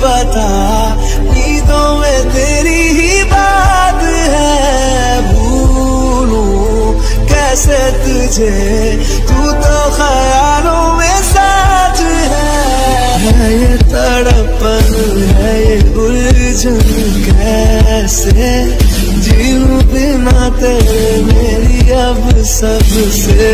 बता नींदों में तेरी ही बात है। भूलू कैसे तुझे, तू तो ख्यालों में साथ है। है ये तड़पन, है ये उलझन कैसे? जीव बिना तेरे, मेरी अब सबसे